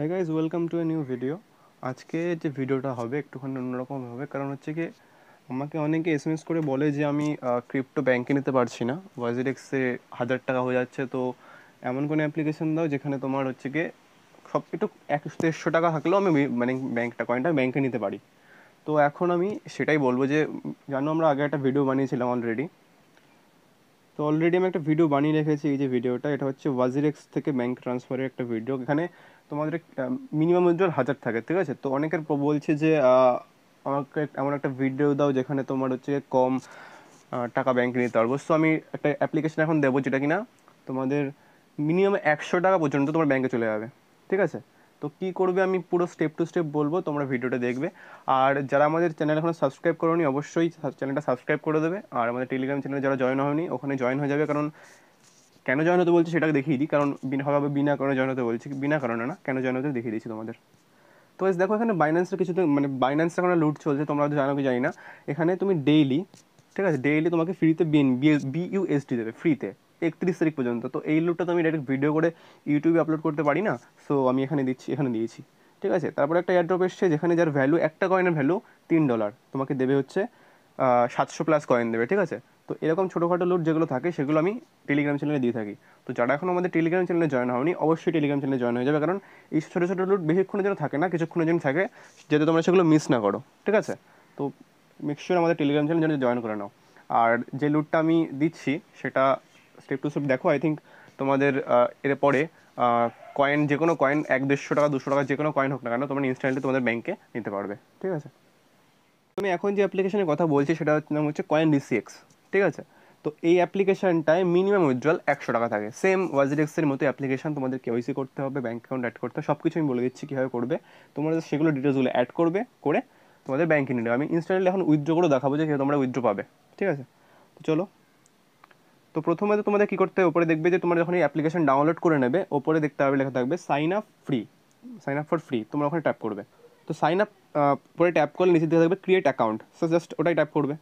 হ্যাঁ guys welcome to a new video আজকে যে ভিডিওটা হবে একটুখানি অন্যরকম হবে, কারণ হচ্ছে কি আমাকে অনেকে এস এম এস করে বলে যে আমি ক্রিপ্টো ব্যাংকে নিতে পারছি না। ওয়াজিডেক্সে হাজার টাকা হয়ে যাচ্ছে, তো এমন কোনো অ্যাপ্লিকেশন দাও যেখানে তোমার হচ্ছে কি সব, একটু একশো দেড়শো টাকা থাকলেও আমি মানে ব্যাংকটা কয়েনটা ব্যাংকে নিতে পারি। তো এখন আমি সেটাই বলব যে, জানো আমরা আগে একটা ভিডিও বানিয়েছিলাম অলরেডি তো অলরেডি আমি একটা ভিডিও বানিয়ে রেখেছি এই যে ভিডিওটা এটা হচ্ছে ওয়াজিরেক্স থেকে ব্যাংক ট্রান্সফারের একটা ভিডিও এখানে তোমাদের মিনিমাম উইথড্রল হাজার থাকে, ঠিক আছে? তো অনেকের বলছে যে আমাকে এমন একটা ভিডিও দাও যেখানে তোমার হচ্ছে কম টাকা ব্যাংকে নিতে পারব। সো আমি একটা অ্যাপ্লিকেশন এখন দেবো যেটা কিনা তোমাদের মিনিমাম একশো টাকা পর্যন্ত তোমার ব্যাংকে চলে যাবে, ঠিক আছে? তো কি করবে আমি পুরো স্টেপ টু স্টেপ বলব, তোমরা ভিডিওটা দেখবে। আর যারা আমাদের চ্যানেল এখনও সাবস্ক্রাইব করোনি, অবশ্যই চ্যানেলটা সাবস্ক্রাইব করে দেবে। আর আমাদের টেলিগ্রাম চ্যানেলে যারা জয়েন হয়নি, ওখানে জয়েন হয়ে যাবে। কারণ কেন জয়েন হতে বলছি সেটা দেখিয়ে দিই, কারণ বিনা হবে বিনা কারণে জয়েন হতে বলছি, বিনা কারণে না, কেন জয়েন হতে দেখিয়ে দিচ্ছি তোমাদের। তো দেখো এখানে বাইন্যান্সের কিছু মানে বাইন্যান্স এখন লুট চলছে, তোমরা হয়তো জানো কি জানি না। এখানে তুমি ডেইলি ঠিক আছে ডেইলি তোমাকে ফ্রিতে বিএন বিইউএসডি দেবে ফ্রিতে একত্রিশ তারিখ পর্যন্ত। তো এই লুটটা তো আমি ডাইরেক্ট ভিডিও করে ইউটিউবে আপলোড করতে পারি না সো আমি এখানে দিচ্ছি, এখানে দিয়েছি, ঠিক আছে? তারপরে একটা এয়ারড্রপ এসছে যেখানে যার ভ্যালু একটা কয়েনের ভ্যালু তিন ডলার তোমাকে দেবে হচ্ছে সাতশো প্লাস কয়েন দেবে, ঠিক আছে? তো এরকম ছোটোখাটো লুট যেগুলো থাকে, সেগুলো আমি টেলিগ্রাম চ্যানেলে দিয়ে থাকি। তো যারা এখন আমাদের টেলিগ্রাম চ্যানেলে জয়েন হয়নি অবশ্যই টেলিগ্রাম চ্যানেলে জয়েন হয়ে যাবে। কারণ এই ছোটো ছোটো লুট বেশিক্ষণের জন্য থাকে না, কিছুক্ষণের জন্য থাকে, যাতে তোমরা সেগুলো মিস না করো। ঠিক আছে? তো মিক্সচার আমাদের টেলিগ্রাম চ্যানেল জন্য জয়েন করে নাও। আর যে লুটটা আমি দিচ্ছি, সেটা স্টেপ টু স্টেপ দেখো আই থিঙ্ক তোমাদের এর পরে কয়েন যে কোনো কয়েন এক দেড়শো টাকা, দুশো টাকা, যে কোনো কয়েন হোক না কেন, তোমরা ইনস্ট্যান্টলি তোমাদের ব্যাংকে নিতে পারবে। ঠিক আছে? আমি এখন যে অ্যাপ্লিকেশনের কথা বলছি, সেটা নাম হচ্ছে কয়েন ডিসিএক্স ঠিক আছে? তো এই অ্যাপ্লিকেশনটায় মিনিমাম উইথড্রল একশো টাকা থাকে। সেম ওয়াজিডেক্সের মতো অ্যাপ্লিকেশন তোমাদের কেওয়াইসি করতে হবে ব্যাঙ্ক অ্যাকাউন্ট অ্যাড করতে হবে সব কিছু আমি বলে দিচ্ছি কীভাবে করবে। তোমরা সেগুলো ডিটেলসগুলো অ্যাড করবে, করে তোমাদের ব্যাঙ্কে নিয়ে আমি ইনস্ট্যান্টলি এখন উইথড্র করে দেখাবো যে তোমরা উইথড্র পাবে। ঠিক আছে? তো চলো। তো প্রথমে তো তোমাদের কী করতে হবে? ওপরে দেখবে যে তোমরা যখন এই অ্যাপ্লিকেশন ডাউনলোড করে নেবে, ওপরে দেখতে হবে, লেখা থাকবে sign up free sign up for free তোমরা ওখানে ট্যাপ করবে। তো সাইন আপ পরে ট্যাপ করলে নিচে দিয়ে থাকবে ক্রিয়েট অ্যাকাউন্ট সো জাস্ট ওটাই ট্যাপ করবে।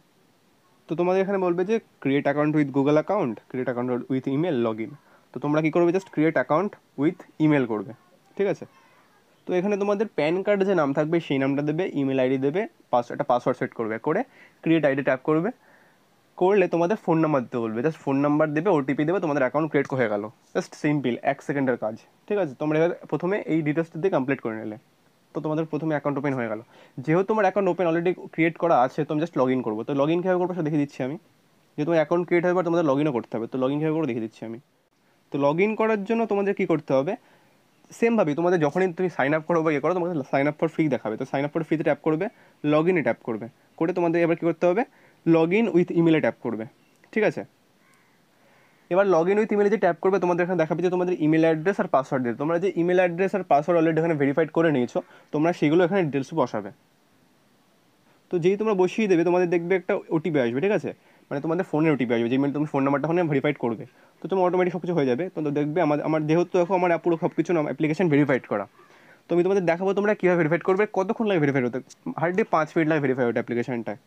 তো তোমাদের এখানে বলবে যে create account with Google account create account with email log in তো তোমরা কী করবে? Just create account with email করবে। ঠিক আছে? তো এখানে তোমাদের প্যান কার্ড যে নাম থাকবে, সেই নামটা দেবে ইমেল আইডি দেবে, পাস একটা পাসওয়ার্ড সেট করবে। করে ক্রিয়েট আইডি ট্যাপ করবে। করলে তোমাদের ফোন নাম্বার দিতে বলবে। জাস্ট ফোন নাম্বার দেবে ওটিপি দেবে, তোমাদের অ্যাকাউন্ট ক্রিয়েট হয়ে গেল। জাস্ট সিম্পল এক সেকেন্ডের কাজ। ঠিক আছে? তোমরা এবার প্রথমে এই ডিটেলসটা দিয়ে কমপ্লিট করে নিলে। তো তোমাদের প্রথমে অ্যাকাউন্ট ওপেন হয়ে গেল। যেহেতু তোমার অ্যাকাউন্ট ওপেন অলরেডি ক্রিয়েট করা আছে, তো আমি জাস্ট লগ ইন করব। তো লগ ইন কীভাবে করব সেটা দেখিয়ে দিচ্ছি আমি। যে তোমার অ্যাকাউন্ট ক্রিয়েট হয়ে তোমাদের লগ ইনও করতে হবে। তো লগ ইন কীভাবে করে দেখিয়ে দিচ্ছি আমি। তো লগ ইন করার জন্য তোমাদের কী করতে হবে? সেমভাবেই তোমাদের যখনই তুমি সাইন আপ করো বা ইয়ে করো তোমাদের সাইন আপ ফর ফ্রি দেখাবে। তো সাইন আপ ফর ফ্রিতে ট্যাপ করবে লগ ইনে ট্যাপ করবে। করে তোমাদের এবার কী করতে হবে? লগ ইন উইথ ইমেলে ট্যাপ করবে। ঠিক আছে? এবার লগ ইন উইথ ইমেলে যে ট্যাপ করবে, তোমাদের এখানে দেখাবে যে তোমাদের ইমেল অ্যাড্রেস আর পাসওয়ার্ড দিয়ে তোমরা যে ইমেল অ্যাড্রেস আর পাসওয়ার্ড অলরেডি এখানে ভেরিফাইড করে নিয়েছো, তোমরা সেগুলো এখানে ডিটেলস বসাবে। তো যেই তোমরা বসিয়ে দেবে, তোমাদের দেখবে একটা ওটিপি আসবে, ঠিক আছে? মানে তোমাদের ফোনের ওটিপি আসবে, যে ইমেল তুমি ফোন নাম্বারটা ওখানে ভেরিফাইড করবে। তো তোমার অটোমেটিক সব কিছু হয়ে যাবে। তো দেখবে আমার আমার যেহেতু এখন আমার পুরো সব কিছু অ্যাপ্লিকেশন ভেরিফাইড করা। তো আমি তোমাদের দেখাবো তোমরা কীভাবে ভেরিফাইড করবে, কতক্ষণ লাগে ভেরিফাইড হতে। হার্ডলি পাঁচ মিনিট লাগে ভেরিফাই হতে অ্যাপ্লিকেশনটায়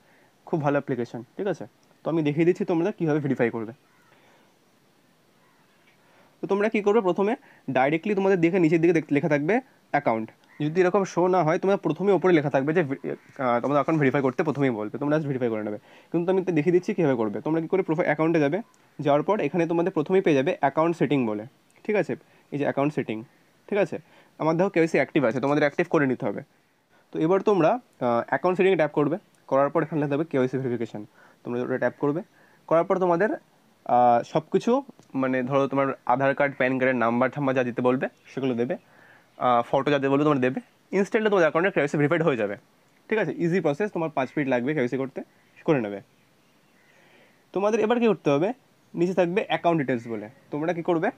খুব ভালো অ্যাপ্লিকেশন ঠিক আছে? তো আমি দেখিয়ে দিচ্ছি তোমরা কীভাবে ভেরিফাই করবে। তো তোমরা কী করবে? প্রথমে ডাইরেক্টলি তোমাদের দেখে নিচের দিকে লেখা থাকবে অ্যাকাউন্ট যদি এরকম শো না হয়, তোমরা প্রথমে ওপরে লেখা থাকবে যে তোমাদের অ্যাকাউন্ট ভেরিফাই করতে প্রথমেই বলবে। তোমরা ভেরিফাই করে নেবে। কিন্তু আমি তো দেখিয়ে দিচ্ছি কীভাবে করবে। তোমরা কী করে প্রোফাইল অ্যাকাউন্টে যাবে। যাওয়ার পর এখানে তোমাদের প্রথমেই পেয়ে যাবে অ্যাকাউন্ট সেটিং বলে। ঠিক আছে? এই যে অ্যাকাউন্ট সেটিং ঠিক আছে? আমার দেখো কেওয়াইসি অ্যাক্টিভ আছে, তোমাদের অ্যাক্টিভ করে নিতে হবে। তো এবার তোমরা অ্যাকাউন্ট সেটিংয়ে ট্যাপ করবে। করার পর এখানে লেখা থাকবে কেওয়াইসি ভেরিফিকেশন তোমরা ওটা ট্যাপ করবে। করার পর তোমাদের সব কিছু মানে ধরো তোমার আধার কার্ড, প্যান কার্ডের নাম্বার ঠাম্বার যা দিতে বলবে, সেগুলো দেবে। ফটো যা বলবে, তোমার দেবে। ইনস্ট্যান্টলি তোমার অ্যাকাউন্টে কেওয়াইসি ভেরিফাইড হয়ে যাবে। ঠিক আছে? ইজি প্রসেস তোমার পাঁচ মিনিট লাগবে কেওয়াইসি করতে, করে নেবে। তোমাদের এবার কি করতে হবে? নিচে থাকবে অ্যাকাউন্ট ডিটেলস বলে। তোমরা কি করবে?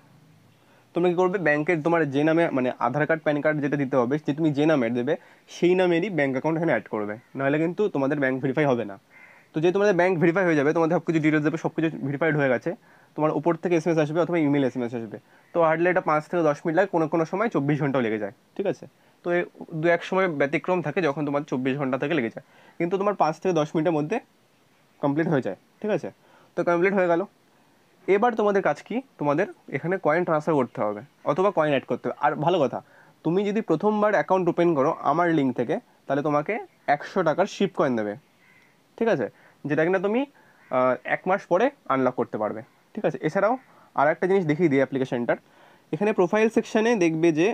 তোমরা কি করবে? ব্যাংকের তোমার যে নামে মানে আধার কার্ড, প্যান কার্ড যেটা দিতে হবে, যে তুমি যে নামে দেবে, সেই নামেরই ব্যাংক অ্যাকাউন্ট এখানে অ্যাড করবে। নাহলে কিন্তু তোমাদের ব্যাংক ভেরিফাই হবে না। তো যে তোমাদের ব্যাংক ভেরিফাই হয়ে যাবে, তোমাদের সব কিছু ডিটেলস দেবে সব কিছু ভেরিফাইড হয়ে গেছে, তোমার উপর থেকে এস আসবে অথবা ইমেল এস আসবে। তো হার্ডলি এটা পাঁচ থেকে দশ মিনিট লাগে, কোনো কোনো সময় চব্বিশ ঘন্টাও লেগে যায়, ঠিক আছে? তো দু এক সময় ব্যতিক্রম থাকে যখন তোমার চব্বিশ ঘণ্টা থেকে লেগে যায়। কিন্তু তোমার পাঁচ থেকে দশ মিনিটের মধ্যে কমপ্লিট হয়ে যায়, ঠিক আছে? তো কমপ্লিট হয়ে গেল। এবার তোমাদের কাজ কি? তোমাদের এখানে কয়েন ট্রান্সফার করতে হবে, অথবা কয়েন অ্যাড করতে হবে। আর ভালো কথা, তুমি যদি প্রথমবার অ্যাকাউন্ট ওপেন করো আমার লিঙ্ক থেকে, তাহলে তোমাকে একশো টাকার শিপ কয়েন দেবে, ঠিক আছে? যেটা কিনা তুমি এক মাস পরে আনলক করতে পারবে। ঠিক আছে? এছাড়াও আর একটা জিনিস দেখিয়ে দিই অ্যাপ্লিকেশনটার এখানে প্রোফাইল সেকশানে দেখবে যে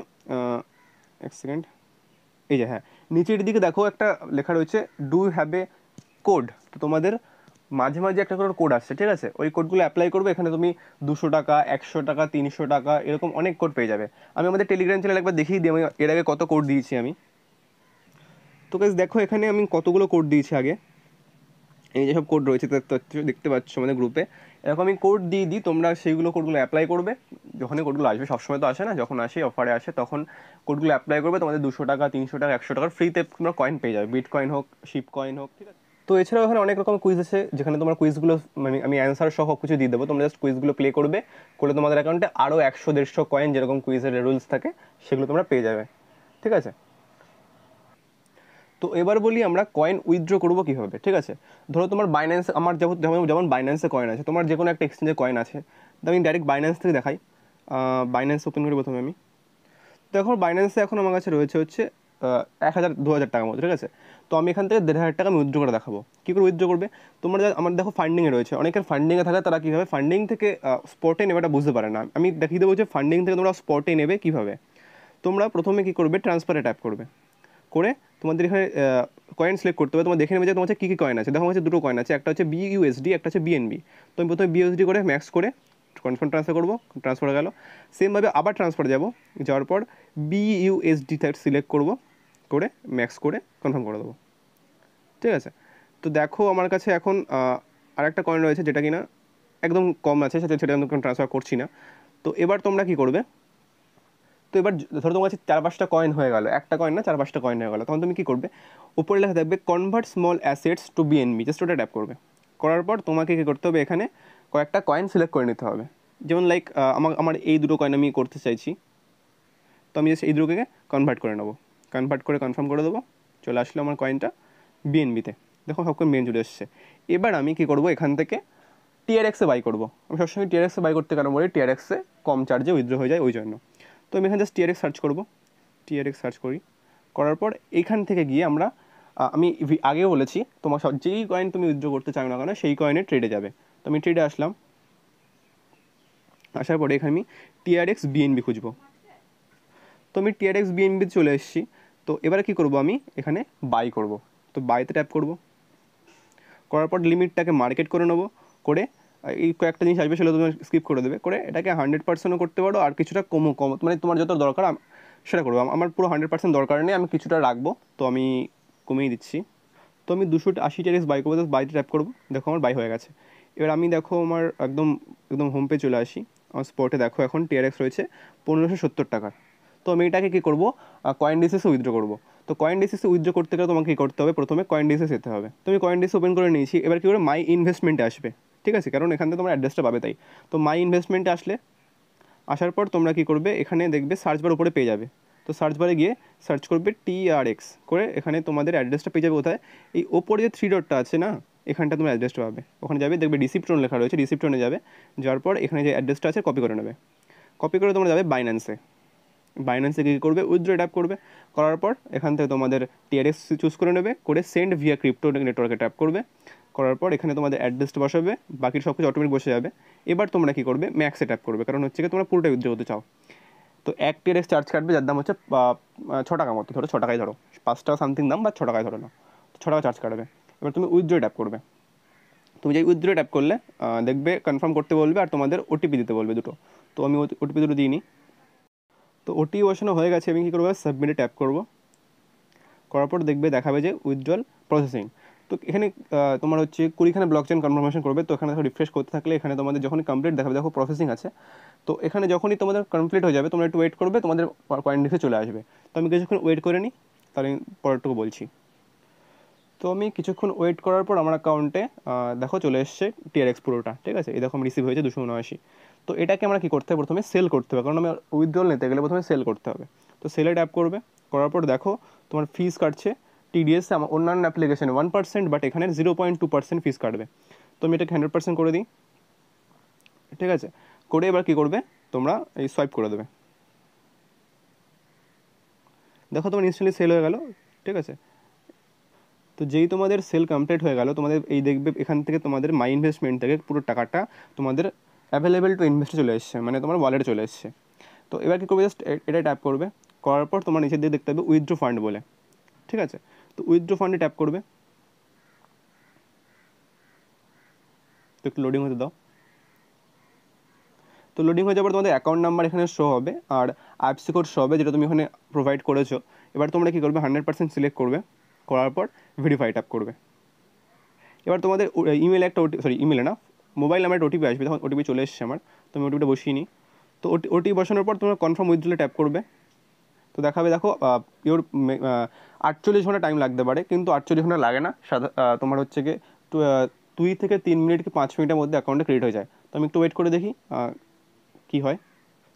এক সেকেন্ড এই যে হ্যাঁ নিচের দিকে দেখো একটা লেখা রয়েছে ডু হ্যাভ এ কোড তো তোমাদের মাঝে মাঝে একটা করে কোড আসছে, ঠিক আছে? ওই কোডগুলো অ্যাপ্লাই করবে, এখানে তুমি দুশো টাকা, একশো টাকা, তিনশো টাকা, এরকম অনেক কোড পেয়ে যাবে। আমি আমাদের টেলিগ্রাম চ্যানেল একবার দেখিয়ে দিই, আমি এর আগে কত কোড দিয়েছি আমি। তো গাইজ দেখো এখানে আমি কতগুলো কোড দিয়েছি আগে। এই যেসব কোড রয়েছে দেখতে পাচ্ছ দেখতে পাচ্ছ আমাদের গ্রুপে এরকম আমি কোড দিয়ে দিই, তোমরা সেইগুলো কোডগুলো অ্যাপ্লাই করবে। যখনই কোডগুলো আসবে, সবসময় তো আসে না, যখন আসে অফারে আসে, তখন কোডগুলো অ্যাপ্লাই করবে। তোমাদের দুশো টাকা, তিনশো টাকা, একশো টাকার ফ্রিতে তোমরা কয়েন পেয়ে যাবে। বিট কয়েন হোক শিপ কয়েন হোক, ঠিক আছে? তো এছাড়াও এখানে অনেক রকম কুইজ আছে, যেখানে তোমার কুইজগুলো মানে আমি অ্যান্সার সহ কিছু দিয়ে দেবো। তোমরা জাস্ট কুইজগুলো প্লে করবে করে তোমাদের অ্যাকাউন্টে আরও একশো, দেড়শো কয়েন যেরকম কুইজের রুলস থাকে, সেগুলো তোমরা পেয়ে যাবে, ঠিক আছে? তো এবার বলি আমরা কয়েন উইথড্র করব কীভাবে, ঠিক আছে? ধরো তোমার বাইন্যান্স আমার যেমন যেমন বাইন্যান্সে কয়েন আছে, তোমার যে কোনো একটা এক্সচেঞ্জে কয়েন আছে, তো আমি ডাইরেক্ট বাইন্যান্স থেকে দেখাই। বাইন্যান্স ওপেন করি প্রথমে আমি। দেখো বাইন্যান্সে এখন আমার কাছে রয়েছে হচ্ছে এক হাজার, দু হাজার টাকার মতো, ঠিক আছে? তো আমি এখান থেকে দেড় হাজার টাকা আমি উইথড্র করে দেখাবো। কী করে উইথড্র করবে? তোমরা আমার দেখো ফান্ডিংয়ে রয়েছে, অনেকের ফান্ডিংয়ে থাকে, তারা কীভাবে ফান্ডিং থেকে স্পটে নেবে এটা বুঝতে পারে না। আমি দেখিয়ে দেবো যে ফান্ডিং থেকে তোমরা স্পটে নেবে কীভাবে। তোমরা প্রথমে কী করবে? ট্রান্সফারে ট্যাপ করবে। করে তোমাদের এখানে কয়েন সিলেক্ট করতে হবে। তোমার দেখে নেবে যে তোমার কী কী কয়েন আছে। দেখো কাছে দুটো কয়েন আছে। একটা হচ্ছে বিইউএসডি একটা হচ্ছে বিএনবি তো আমি প্রথমে বিইউএসডি করে ম্যাক্স করে কনফার্ম ট্রান্সফার করব। ট্রান্সফার গেল। সেমভাবে আবার ট্রান্সফার যাব। যাওয়ার পর বিইউএসডি সিলেক্ট করব। করে ম্যাক্স করে কনফার্ম করে দেবো। ঠিক আছে? তো দেখো, আমার কাছে এখন আর একটা কয়েন রয়েছে যেটা কিনা একদম কম আছে। সেটা সেটা আমি ট্রান্সফার করছি না। তো এবার তোমরা কী করবে? তো এবার ধরো তোমার কাছে চার পাঁচটা কয়েন হয়ে গেল, একটা কয়েন না চার পাঁচটা কয়েন হয়ে গেলো, তখন তুমি কী করবে? উপরে লেখা থাকবে convert small assets to BNB just ওটা ট্যাপ করবে। করার পর তোমাকে কী করতে হবে এখানে কয়েকটা কয়েন সিলেক্ট করে নিতে হবে। যেমন লাইক আমার আমার এই দুটো কয়েন আমি করতে চাইছি। তো আমি জাস্ট এই দুটোকে কনভার্ট করে নেব। কনভার্ট করে কনফার্ম করে দেবো। চলে আসলো আমার কয়েনটা বিএনবিতে দেখো সব কয়েন বিএন চলে এসছে। এবার আমি কী করব এখান থেকে টিআরএক্সে বাই করব। আমি সবসময় টিআরএক্সে বাই করতে কেন বলি? টিআরএক্সে কম চার্জে উইথড্র হয়ে যায় ওই জন্য। তো আমি এখানে জাস্ট টিআরএক্স সার্চ করব। টিআরএক্স সার্চ করি। করার পর এইখান থেকে গিয়ে আমরা আমি আগেও বলেছি, তোমার সব, যেই কয়েন তুমি উইথড্র করতে চাও না কেন, সেই কয়েনে ট্রেডে যাবে। তো আমি ট্রেডে আসলাম। আসার পরে এখানে আমি টিআরএক্স বিএনবি খুঁজবো। তো আমি টিআরএক্স বিএনবি চলে এসেছি। তো এবারে কী করব আমি? এখানে বাই করব। তো বাইতে ট্যাপ করব। করার পর লিমিটটাকে মার্কেট করে নেব। করে এই কয়েকটা জিনিস আসবে সেগুলো তুমি স্কিপ করে দেবে। করে এটাকে হান্ড্রেড পার্সেন্টও করতে পারো আর কিছুটা কমও, কম মানে তোমার যত দরকার সেটা করব। আমার পুরো হান্ড্রেড পার্সেন্ট দরকার নেই, আমি কিছুটা রাখব, তো আমি কমিয়ে দিচ্ছি। তো আমি দুশো আশি টিআরএক্স বাই করব বাইতে ট্যাপ করব। দেখো আমার বাই হয়ে গেছে। এবার আমি দেখো আমার একদম একদম হোম পে চলে আসি। আমার স্পটে দেখো এখন টিআরএক্স রয়েছে পনেরোশো সত্তর টাকার। তো আমি এটাকে কী করব? কয়েন ডিসেসে উইথড্র করব। তো কয়েন ডিসেসে উইথড্র করতে গেলে তোমাকে কী করতে হবে? প্রথমে কয়েন ডিসেস যেতে হবে। তুমি কয়েন ডিস ওপেন করে নিয়েছি। এবার কী করে? মাই ইনভেস্টমেন্টে আসবে। ঠিক আছে? কারণ এখান থেকে তোমার অ্যাড্রেসটা পাবে তাই। তো মাই ইনভেস্টমেন্টে আসলে, আসার পর তোমরা কী করবে? এখানে দেখবে সার্চ বার উপরে পেয়ে যাবে। তো সার্চ বারে গিয়ে সার্চ করবে টি আর এক্স করে এখানে তোমাদের অ্যাড্রেসটা পেয়ে যাবে কোথায়? এই ওপরে যে থ্রি ডটটা আছে না, এখানটা তোমার অ্যাড্রেসটা পাবে। ওখানে যাবে, দেখবে রিসিপ্টন লেখা রয়েছে রিসিপ্টনে যাবে। যাওয়ার পর এখানে যে অ্যাড্রেসটা আছে কপি করে নেবে। কপি করে তোমরা যাবে বাইন্যান্সে বাইন্যান্সে কী করবে? উইথড্র ট্যাপ করবে। করার পর এখান থেকে তোমাদের টিআরএক্স চুজ করে নেবে। করে সেন্ড ভিয়া ক্রিপ্টো নেটওয়ার্কে ট্যাপ করবে। করার পর এখানে তোমাদের অ্যাড্রেসটা বসাবে, বাকি সব কিছু অটোমেটিক বসে যাবে। এবার তোমরা কী করবে? ম্যাক্সে ট্যাপ করবে, কারণ হচ্ছে তোমরা পুরোটাই উইথড্র করতে চাও। তো এক টিআরএক্স চার্জ কাটবে, যার দাম হচ্ছে ছ টাকা মতো, ধরো ছ টাকায় ধরো। পাঁচ টাকা সামথিং দাম বা ছ টাকায় ধরো না। তো ছ টাকা চার্জ কাটবে। এবার তুমি উইথড্র ট্যাপ করবে। তুমি যে উইথড্র ট্যাপ করলে দেখবে কনফার্ম করতে বলবে আর তোমাদের ওটিপি দিতে বলবে দুটো। তো আমি ওটিপি দুটো দিইনি। তো ওটি বসানো হয়ে গেছে, আমি কী করব? সাবমিটে ট্যাপ করব। করার পর দেখবে, দেখাবে যে উইথড্রল প্রসেসিং তো এখানে তোমার হচ্ছে কুড়িখানে ব্লক চেন কনফার্মেশন করবে, তো এখানে রিফ্রেশ করতে থাকলে এখানে তোমাদের যখনই কমপ্লিট দেখাবে, দেখো প্রসেসিং আছে। তো এখানে যখনই তোমাদের কমপ্লিট হয়ে যাবে, তোমরা একটু ওয়েট করবে, তোমাদের কয়েন ডিসে চলে আসবে। তো আমি কিছুক্ষণ ওয়েট করে নিই, তাহলে পরেরটুকু বলছি। তো আমি কিছুক্ষণ ওয়েট করার পর আমার অ্যাকাউন্টে দেখো চলে এসছে টিআরএক্স পুরোটা, ঠিক আছে? এই দেখো আমি রিসিভ হয়েছে দুশো উনআশি। তো এটাকে আমরা কী করতে হবে? প্রথমে সেল করতে হবে, কারণ আমি উইথড্রল নিতে গেলে প্রথমে সেল করতে হবে। তো সেলে ট্যাপ করবে, করার পর দেখো তোমার ফিস কাটছে। টিডিএস অন্যান্য অ্যাপ্লিকেশনে ওয়ান পার্সেন্ট বাট এখানে zero point two percent fees কাটবে। তো আমি এটাকে হান্ড্রেড পার্সেন্ট করে দিই। ঠিক আছে? করে এবার কী করবে? তোমরা এই সোয়াইপ করে দেবে। দেখো তোমার ইনস্ট্যান্টলি সেল হয়ে গেল। ঠিক আছে? তো যেই তোমাদের সেল কমপ্লিট হয়ে গেল, তোমাদের এই দেখবে এখান থেকে তোমাদের মাই ইনভেস্টমেন্ট থেকে পুরো টাকাটা তোমাদের অ্যাভেলেবেল টু ইনভেস্টে চলে এসছে মানে তোমার ওয়ালেটে চলে এসছে। তো এবার কী করবে? জাস্ট এটা ট্যাপ করবে। করার পর তোমার নিচের দিকে দেখতে হবে উইথড্রো ফান্ড বলে। ঠিক আছে? তো উইথড্রো ফান্ডে ট্যাপ করবে। তো একটু লোডিং হতে দাও। তো লোডিং হয়ে যাওয়ার তোমাদের অ্যাকাউন্ট নাম্বার এখানে শো হবে আর আইএফসি কোড শো হবে যেটা তুমি এখানে প্রোভাইড করেছ। এবার তোমরা কী করবে? হান্ড্রেড পার্সেন্ট সিলেক্ট করবে। করার পর ভেরিফাই ট্যাপ করবে। এবার তোমাদের ইমেলে একটা ওটি সরি ইমেলে না মোবাইল নাম্বার ওটিপি আসবে। তখন ওটিপি চলে এসছে আমার। তো আমি ওটিপিটা বসিয়ে নিই। তো ওটি ওটিপি বসানোর পর তোমরা কনফার্ম উইথড্রলে ট্যাপ করবে। তো দেখাবে, দেখো ইওর আটচল্লিশ ঘণ্টা টাইম লাগতে পারে, কিন্তু আটচল্লিশ ঘণ্টা লাগে না। সাধা তোমার হচ্ছে কি দুই থেকে তিন মিনিট কি পাঁচ মিনিটের মধ্যে অ্যাকাউন্টে ক্রেডিট হয়ে যায়। তো আমি একটু ওয়েট করে দেখি কি হয়।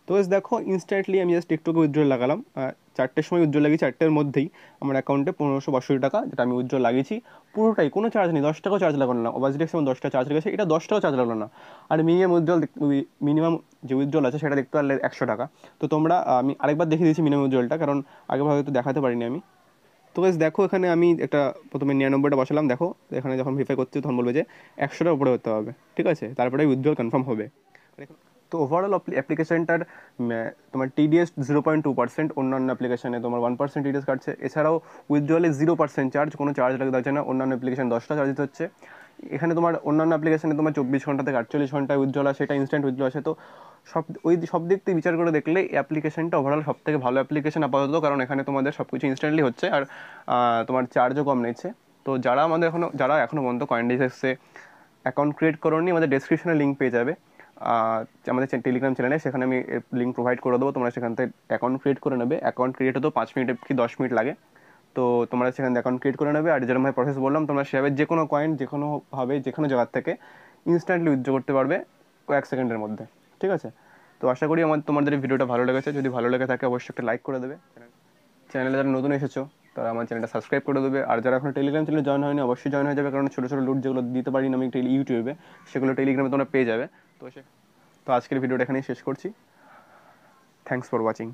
তো দেখো ইনস্ট্যান্টলি আমি জাস্ট একটু উইথড্রল লাগালাম। চারটের সময় উজ্জ্বল লাগিয়েছি, চারটের মধ্যেই আমার অ্যাকাউন্টে পনেরোশো বাষট্টি টাকা যেটা আমি উজ্জ্বল লাগিয়েছি। পুরোটাই, কোনো চার্জ নেই, দশ টাকাও চার্জ লাগানো না। ওভারজিটেক্স যেমন দশটা চার্জ লেগেছে, এটা দশ টাকাও চার্জ লাগল না। আর মিনিমাম উইথড্রল মিনিমাম যে উজ্জ্বল আছে সেটা দেখতে পারলে একশো টাকা। তো তোমরা আমি আরেকবার দেখিয়ে দিয়েছি মিনিমাম উজ্জ্বলটা, কারণ আগেবার হয়তো দেখাতে পারিনি আমি। তো বেশ দেখো এখানে আমি একটা প্রথমে নিরানব্বইটা বসালাম, দেখো এখানে যখন ভেরিফাই করছি তখন বলবে যে একশোটার উপরে হতে হবে, ঠিক আছে? তারপরে উজ্জ্বল কনফার্ম হবে। তো ওভারঅল অ্যাপ্লিকেশনটার তোমার TDS zero point two percent অন্যান্য অ্যাপ্লিকেশনে তোমার ওয়ান পার্সেন্ট টিডিএস কাটছে। এছাড়াও উইথড্রলে জিরো পার্সেন্ট চার্জ কোনো চার্জ লাগতে হচ্ছে না, অন্যান্য অ্যাপ্লিকেশন দশটা চার্জ হচ্ছে। এখানে তোমার অন্যান্য অ্যাপ্লিকেশনে তোমার চব্বিশ ঘণ্টা থেকে আটচল্লিশ ঘণ্টা উইথড্রল আছে সেটা ইনস্ট্যান্ট উইথড্রল আছে তো সব, ওই সব দিক থেকে বিচার করে দেখলে এই অ্যাপ্লিকেশনটা ওভারঅল সব থেকে ভালো অ্যাপ্লিকেশন আপাতত, কারণ এখানে তোমাদের সব কিছু ইনস্ট্যান্টলি হচ্ছে আর তোমার চার্জও কম নিচ্ছে। তো যারা আমাদের এখনও যারা এখনও পর্যন্ত কয়েনডিসেক্সে অ্যাকাউন্ট ক্রিয়েট করোনি, আমাদের ডেসক্রিপশনে লিঙ্ক পেয়ে যাবে। আমাদের টেলিগ্রাম চ্যানেলে সেখানে আমি লিঙ্ক প্রোভাইড করে দেবো। তোমরা সেখান থেকে অ্যাকাউন্ট ক্রিয়েট করে নেবে। অ্যাকাউন্ট ক্রিয়েট হতেও পাঁচ মিনিট কি দশ মিনিট লাগে। তো তোমরা সেখানে অ্যাকাউন্ট ক্রিয়েট করে নেবে। আর যেরকমভাবে প্রসেস বললাম, তোমরা সেভাবে যে কোনো কয়েন যে কোনোভাবে যে কোনো জায়গার থেকে ইনস্ট্যান্টলি উইথড্র করতে পারবে কয়েক সেকেন্ডের মধ্যে। ঠিক আছে? তো আশা করি আমার, তোমাদের ভিডিওটা ভালো লেগেছে। যদি ভালো লেগে থাকে, অবশ্যই একটা লাইক করে দেবে। চ্যানেলে যারা নতুন এসেছ, তারা আমার চ্যানেলটা সাবস্ক্রাইব করে দেবে। আর যারা এখন টেলিগ্রাম চ্যানেলে জয়েন হয়নি, অবশ্যই জয়েন হয়ে যাবে। কারণ ছোটো ছোটো লুট যেগুলো দিতে পারি না আমি ইউটিউবে সেগুলো টেলিগ্রামে তোমরা পেয়ে যাবে। তো আজকের ভিডিওটা এখানেই শেষ করছি। Thanks for watching